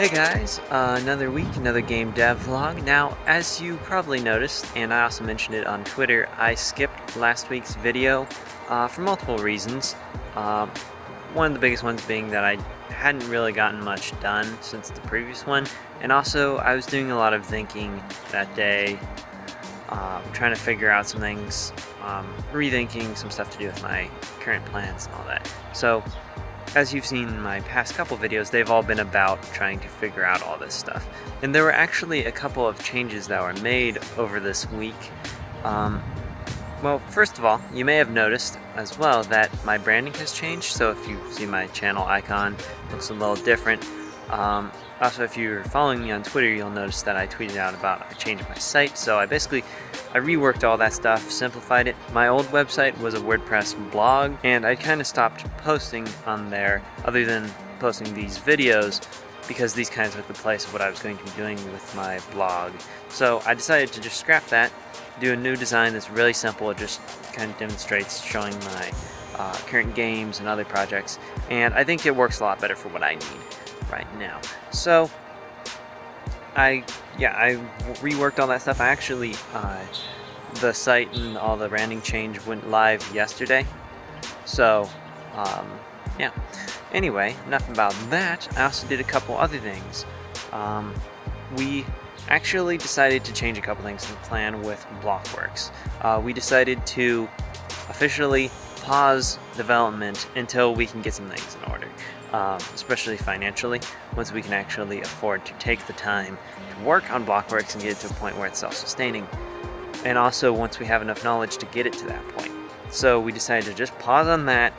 Hey guys, uh, another week, another game dev vlog. Now, as you probably noticed, and I also mentioned it on Twitter, I skipped last week's video uh, for multiple reasons. Uh, one of the biggest ones being that I hadn't really gotten much done since the previous one, and also I was doing a lot of thinking that day, um, trying to figure out some things, um, rethinking some stuff to do with my current plans and all that. So as you've seen in my past couple videos, they've all been about trying to figure out all this stuff. And there were actually a couple of changes that were made over this week. Um, well, first of all, you may have noticed as well that my branding has changed, so if you see my channel icon, looks a little different. Um, also, if you're following me on Twitter, you'll notice that I tweeted out about a change of my site. So I basically, I reworked all that stuff, simplified it. My old website was a WordPress blog, and I kind of stopped posting on there other than posting these videos because these kind of took the place of what I was going to be doing with my blog. So I decided to just scrap that, do a new design that's really simple. It just kind of demonstrates showing my uh, current games and other projects, and I think it works a lot better for what I need right now. So, I, yeah, I reworked all that stuff. I actually, uh, the site and all the branding change went live yesterday. So, um, yeah. Anyway, enough about that. I also did a couple other things. Um, we actually decided to change a couple things in the plan with Blockworks. Uh, we decided to officially pause development until we can get some things in order um, especially financially, once we can actually afford to take the time to work on Blockworks and get it to a point where it's self-sustaining, and also once we have enough knowledge to get it to that point. So we decided to just pause on that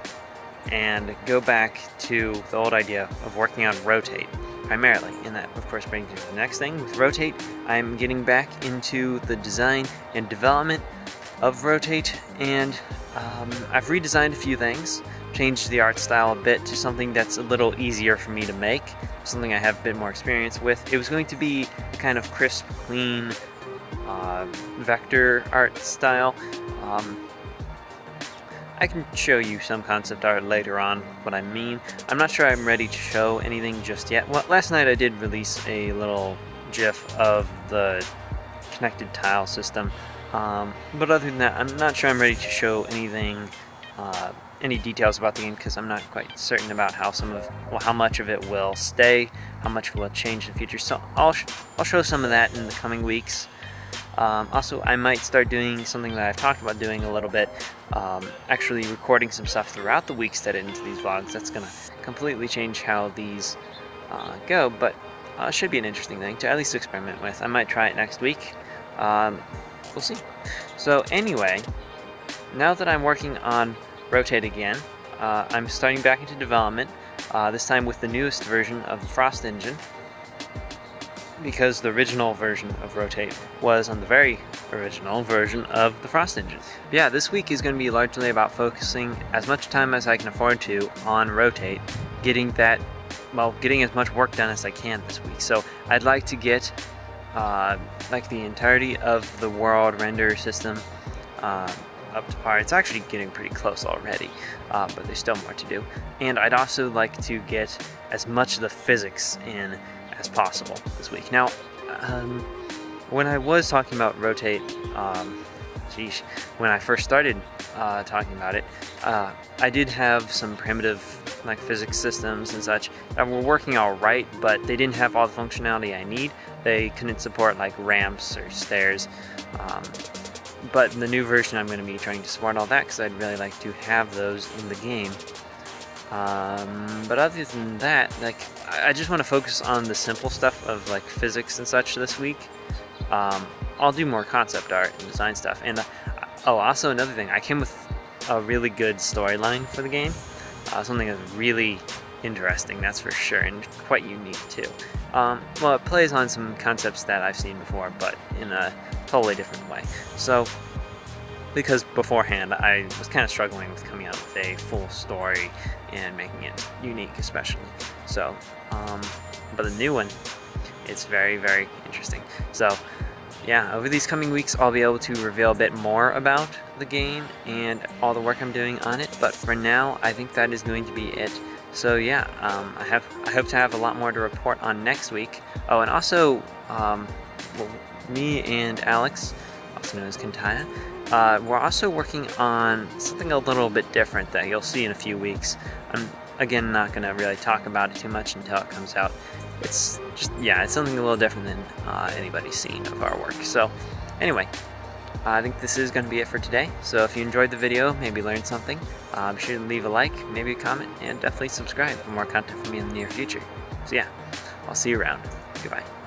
and go back to the old idea of working on Rotate primarily. And that, of course, brings me to the next thing. With Rotate, I'm getting back into the design and development of Rotate, and um, I've redesigned a few things changed the art style a bit to something that's a little easier for me to make, something I have a bit more experience with. It was going to be a kind of crisp, clean uh, vector art style. Um, I can show you some concept art later on what I mean. I'm not sure I'm ready to show anything just yet. Well, last night I did release a little GIF of the connected tile system. Um, but other than that, I'm not sure I'm ready to show anything uh, any details about the game because I'm not quite certain about how some of well how much of it will stay, how much will change in the future. So I'll sh I'll show some of that in the coming weeks. Um, also, I might start doing something that I've talked about doing a little bit, um, actually recording some stuff throughout the weeks that into these vlogs. That's going to completely change how these uh, go, but uh, it should be an interesting thing to at least experiment with. I might try it next week. Um, we'll see. So anyway, now that I'm working on rotate again. Uh, I'm starting back into development, uh, this time with the newest version of the Frost engine, because the original version of Rotate was on the very original version of the Frost engine. But yeah, this week is going to be largely about focusing as much time as I can afford to on Rotate, getting that, well, getting as much work done as I can this week. So I'd like to get uh, like the entirety of the world render system uh, up to par. It's actually getting pretty close already, uh, but there's still more to do. And I'd also like to get as much of the physics in as possible this week. Now, um, when I was talking about rotate, um, geez, when I first started uh, talking about it, uh, I did have some primitive like physics systems and such that were working all right, but they didn't have all the functionality I need. They couldn't support like ramps or stairs. Um, but in the new version I'm going to be trying to support all that because I'd really like to have those in the game. Um, but other than that, like I just want to focus on the simple stuff of like physics and such this week. Um, I'll do more concept art and design stuff. And uh, oh, also another thing, I came with a really good storyline for the game. Uh, something that's really interesting, that's for sure, and quite unique too. Um, well, it plays on some concepts that I've seen before, but in a totally different way. So, because beforehand I was kind of struggling with coming out with a full story and making it unique, especially. So, um, but the new one, it's very, very interesting. So, yeah, over these coming weeks, I'll be able to reveal a bit more about the game and all the work I'm doing on it. But for now, I think that is going to be it. So yeah, um, I have I hope to have a lot more to report on next week. Oh, and also, um, well, me and Alex, also known as Kentaya, uh, we're also working on something a little bit different that you'll see in a few weeks. I'm again not going to really talk about it too much until it comes out. It's just yeah, it's something a little different than uh, anybody's seen of our work. So anyway, I think this is going to be it for today. So if you enjoyed the video, maybe learned something, uh, be sure to leave a like, maybe a comment, and definitely subscribe for more content from me in the near future. So yeah, I'll see you around. Goodbye.